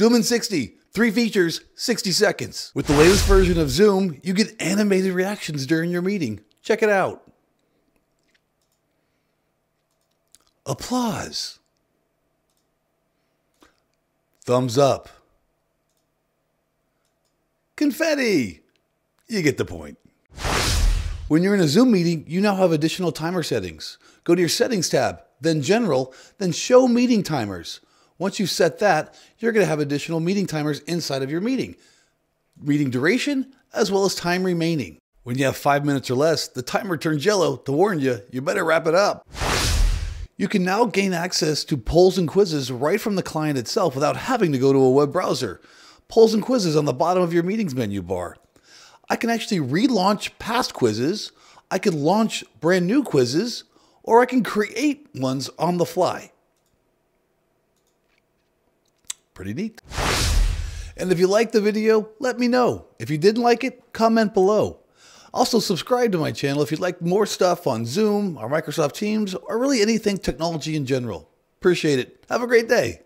Zoom in 60, three features, 60 seconds. With the latest version of Zoom, you get animated reactions during your meeting. Check it out. Applause. Thumbs up. Confetti. You get the point. When you're in a Zoom meeting, you now have additional timer settings. Go to your Settings tab, then General, then Show Meeting Timers. Once you've set that, you're going to have additional meeting timers inside of your meeting. Meeting duration, as well as time remaining. When you have five minutes or less, the timer turns yellow to warn you, you better wrap it up. You can now gain access to polls and quizzes right from the client itself without having to go to a web browser. Polls and quizzes on the bottom of your meetings menu bar. I can actually relaunch past quizzes, I can launch brand new quizzes, or I can create ones on the fly. Pretty neat. And if you liked the video, let me know. If you didn't like it, comment below. Also, subscribe to my channel if you'd like more stuff on Zoom or Microsoft Teams or really anything technology in general. Appreciate it. Have a great day.